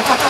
ha ha ha